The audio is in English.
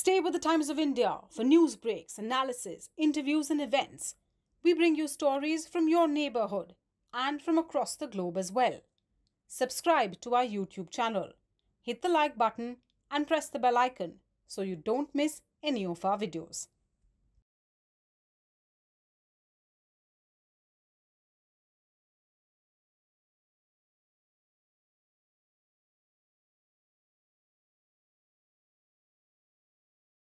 Stay with the Times of India for news breaks, analysis, interviews, and events. We bring you stories from your neighborhood and from across the globe as well. Subscribe to our YouTube channel. Hit the like button and press the bell icon so you don't miss any of our videos.